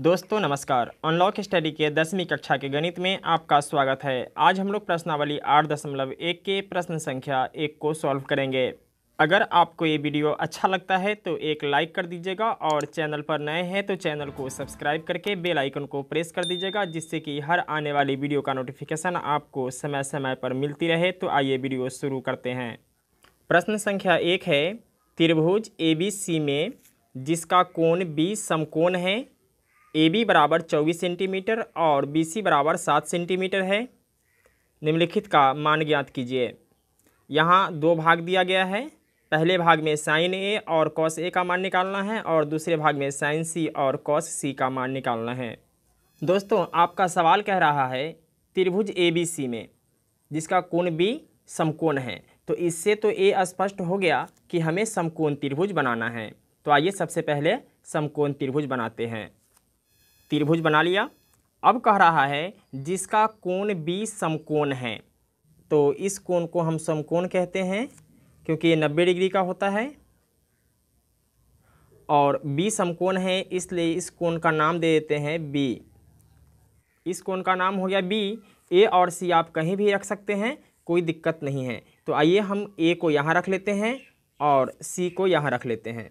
दोस्तों, नमस्कार। Unlock study के दसवीं कक्षा के गणित में आपका स्वागत है। आज हम लोग प्रश्नावली आठ दशमलव एक के प्रश्न संख्या एक को सॉल्व करेंगे। अगर आपको ये वीडियो अच्छा लगता है तो एक लाइक कर दीजिएगा और चैनल पर नए हैं तो चैनल को सब्सक्राइब करके बेल आइकन को प्रेस कर दीजिएगा, जिससे कि हर आने वाली वीडियो का नोटिफिकेशन आपको समय समय पर मिलती रहे। तो आइए वीडियो शुरू करते हैं। प्रश्न संख्या एक है, त्रिभुज ए बी सी में जिसका कोण बी समकोण है? ए बी बराबर चौबीस सेंटीमीटर और बी सी बराबर सात सेंटीमीटर है। निम्नलिखित का मान ज्ञात कीजिए। यहाँ दो भाग दिया गया है। पहले भाग में साइन ए और कॉस ए का मान निकालना है और दूसरे भाग में साइन सी और कॉस सी का मान निकालना है। दोस्तों, आपका सवाल कह रहा है त्रिभुज ए बी सी में, जिसका कोण बी समकोण है। तो इससे तो ए स्पष्ट हो गया कि हमें समकोण त्रिभुज बनाना है। तो आइए सबसे पहले समकोण त्रिभुज बनाते हैं। त्रिभुज बना लिया। अब कह रहा है, जिसका कोण बी समकोण है। तो इस कोण को हम समकोण कहते हैं, क्योंकि ये नब्बे डिग्री का होता है। और बी समकोण है, इसलिए इस कोण का नाम दे देते हैं बी इस कोण का नाम हो गया बी ए और सी आप कहीं भी रख सकते हैं, कोई दिक्कत नहीं है। तो आइए हम ए को यहाँ रख लेते हैं और सी को यहाँ रख लेते हैं।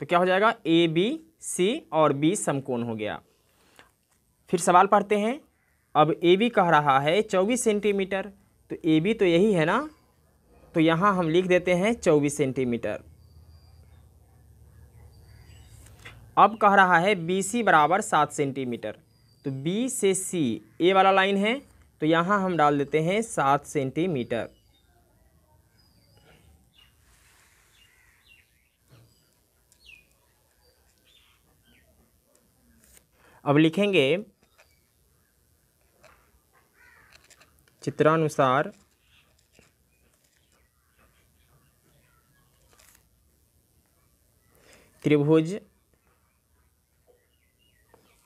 तो क्या हो जाएगा? ए बी सी और बी समकोण हो गया। फिर सवाल पढ़ते हैं, अब ए बी कह रहा है चौबीस सेंटीमीटर तो ए बी तो यही है ना? तो यहाँ हम लिख देते हैं चौबीस सेंटीमीटर। अब कह रहा है बी सी बराबर सात सेंटीमीटर तो बी से सी, ए वाला लाइन है तो यहाँ हम डाल देते हैं सात सेंटीमीटर। अब लिखेंगे चित्रानुसार त्रिभुज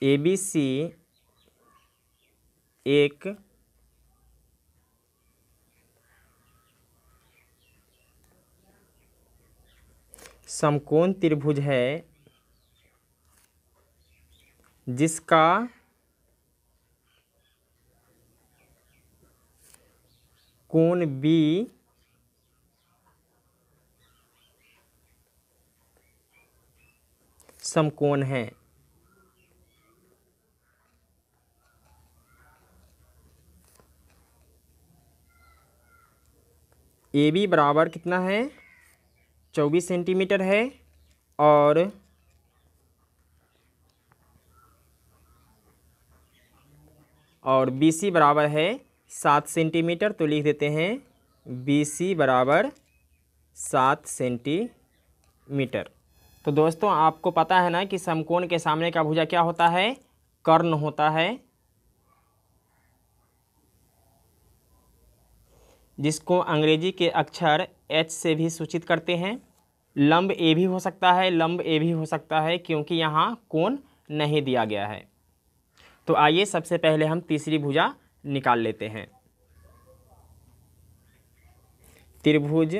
ए बी सी एक समकोण त्रिभुज है। जिसका कोण बी समकोण है। ए बी बराबर कितना है? चौबीस सेंटीमीटर है और और बी सी बराबर है सात सेंटीमीटर तो लिख देते हैं बी सी बराबर सात सेंटीमीटर। तो दोस्तों, आपको पता है ना कि समकोण के सामने का भुजा क्या होता है? कर्ण होता है, जिसको अंग्रेज़ी के अक्षर एच से भी सूचित करते हैं। लंब ए भी हो सकता है, लंब ए भी हो सकता है, क्योंकि यहाँ कोण नहीं दिया गया है। तो आइए सबसे पहले हम तीसरी भुजा निकाल लेते हैं। त्रिभुज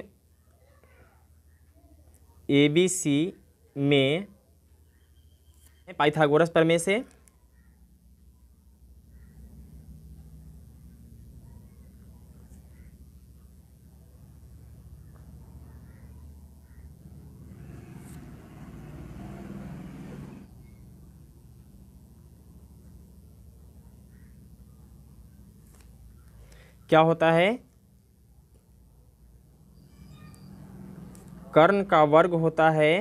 ए बी सी में पाइथागोरस प्रमेय से क्या होता है? कर्ण का वर्ग होता है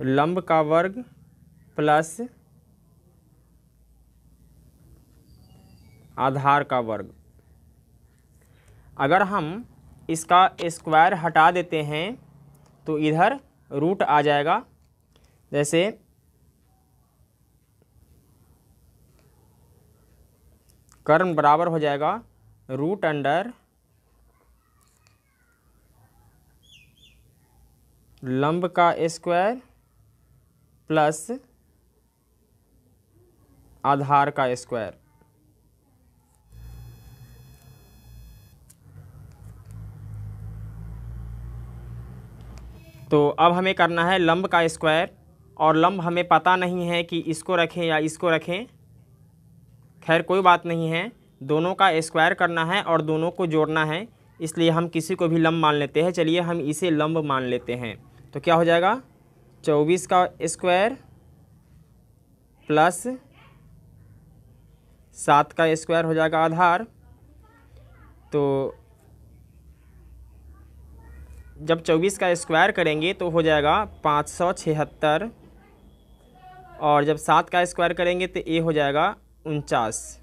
लंब का वर्ग प्लस आधार का वर्ग। अगर हम इसका स्क्वायर हटा देते हैं तो इधर रूट आ जाएगा। जैसे कर्ण बराबर हो जाएगा रूट अंडर लंब का स्क्वायर प्लस आधार का स्क्वायर। तो अब हमें करना है लंब का स्क्वायर, और लंब हमें पता नहीं है कि इसको रखें या इसको रखें। खैर, कोई बात नहीं है। दोनों का स्क्वायर करना है और दोनों को जोड़ना है, इसलिए हम किसी को भी लंब मान लेते हैं। चलिए, हम इसे लंब मान लेते हैं। तो क्या हो जाएगा? चौबीस का स्क्वायर प्लस सात का स्क्वायर हो जाएगा आधार। तो जब चौबीस का स्क्वायर करेंगे तो हो जाएगा पाँच सौ छिहत्तर। और जब सात का स्क्वायर करेंगे तो ये हो जाएगा उनचास।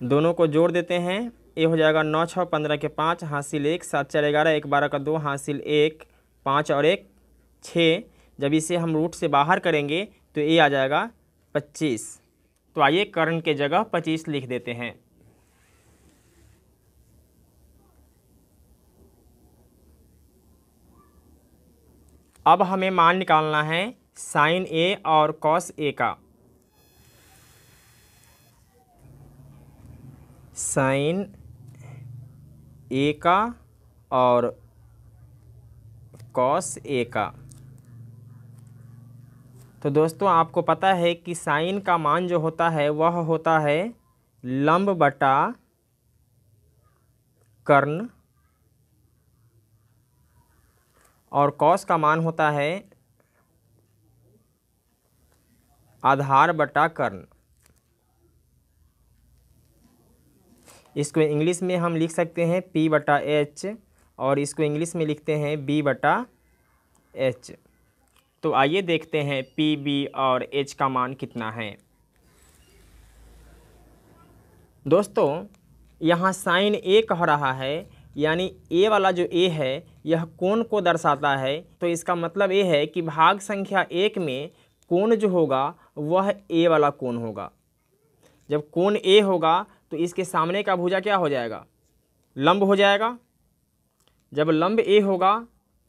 दोनों को जोड़ देते हैं। ये हो जाएगा नौ छः पंद्रह के पाँच, हासिल एक, सात चार ग्यारह एक, बारह का दो, हासिल एक, पाँच और एक छः जब इसे हम रूट से बाहर करेंगे तो ये आ जाएगा पच्चीस। तो आइए कर्ण के जगह पच्चीस लिख देते हैं। अब हमें मान निकालना है साइन ए और कॉस ए का। साइन ए का और कॉस ए का। तो दोस्तों, आपको पता है कि साइन का मान जो होता है, वह होता है लंब बटा कर्ण और कॉस का मान होता है आधार बटा कर्ण। इसको इंग्लिश में हम लिख सकते हैं पी बटा एच और इसको इंग्लिश में लिखते हैं बी बटा एच तो आइए देखते हैं पी बी और एच का मान कितना है। दोस्तों, यहाँ साइन ए कह रहा है, यानी ए वाला जो ए है, यह कोण को दर्शाता है। तो इसका मतलब ये है कि भाग संख्या एक में कोण जो होगा, वह ए वाला कोण होगा। जब कोण ए होगा तो इसके सामने का भुजा क्या हो जाएगा? लंब हो जाएगा। जब लंब ए होगा,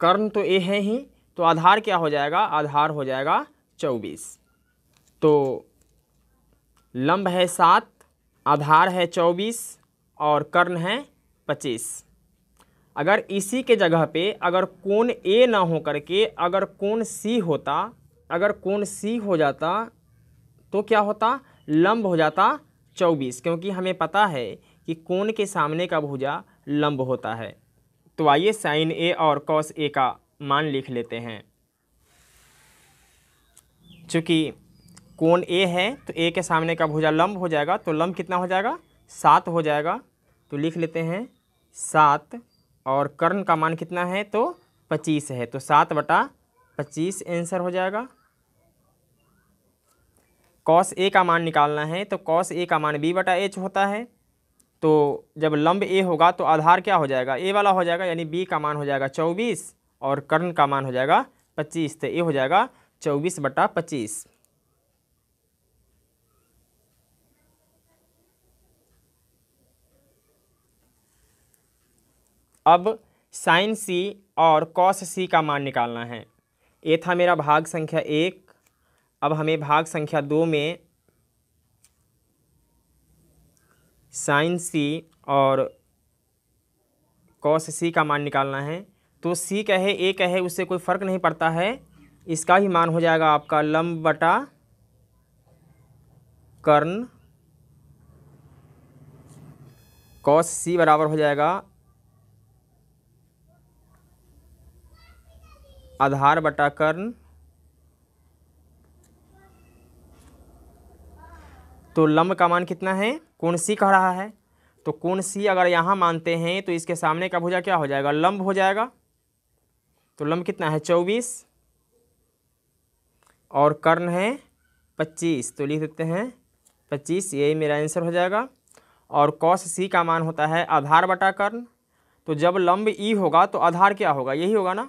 कर्ण तो ए है ही तो आधार क्या हो जाएगा? आधार हो जाएगा चौबीस। तो लंब है सात, आधार है चौबीस और कर्ण है पच्चीस। अगर इसी के जगह पे अगर कोण ए ना हो करके अगर कोण सी होता अगर कोण सी हो जाता तो क्या होता? लंब हो जाता चौबीस, क्योंकि हमें पता है कि कोण के सामने का भुजा लंब होता है। तो आइए साइन ए और कॉस ए का मान लिख लेते हैं। चूँकि कोण ए है तो ए के सामने का भुजा लंब हो जाएगा तो लंब कितना हो जाएगा? सात हो जाएगा। तो लिख लेते हैं, सात और कर्ण का मान कितना है? तो पच्चीस है। तो सात बटा पच्चीस आंसर हो जाएगा। कॉस ए का मान निकालना है तो कॉस ए का मान बी बटा एच होता है। तो जब लंब ए होगा तो आधार क्या हो जाएगा? ए वाला हो जाएगा, यानी बी का मान हो जाएगा चौबीस, और कर्ण का मान हो जाएगा पच्चीस तो ए हो जाएगा चौबीस बटा पच्चीस। अब साइन सी और कॉस सी का मान निकालना है। ये था मेरा भाग संख्या एक, अब हमें भाग संख्या दो में साइन सी और कॉस सी का मान निकालना है। तो सी कहे ए कहे, उससे कोई फ़र्क नहीं पड़ता है। इसका ही मान हो जाएगा आपका लंब बटा कर्ण कॉस सी बराबर हो जाएगा आधार बटा कर्ण तो लंब का मान कितना है? कौन सी कह रहा है। तो कौन सी अगर यहाँ मानते हैं तो इसके सामने का भुजा क्या हो जाएगा? लंब हो जाएगा। तो लंब कितना है? चौबीस। और कर्ण है? पच्चीस। तो लिख देते हैं, पच्चीस। यही मेरा आंसर हो जाएगा। और कॉस सी का मान होता है आधार बटा कर्ण। तो जब लंब ई होगा तो आधार क्या होगा? यही होगा ना?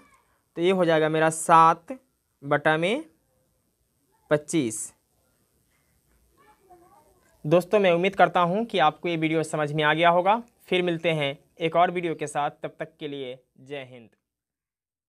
तो ये हो जाएगा मेरा सात बटा में पच्चीस। दोस्तों, मैं उम्मीद करता हूँ कि आपको ये वीडियो समझ में आ गया होगा। फिर मिलते हैं एक और वीडियो के साथ। तब तक के लिए जय हिंद।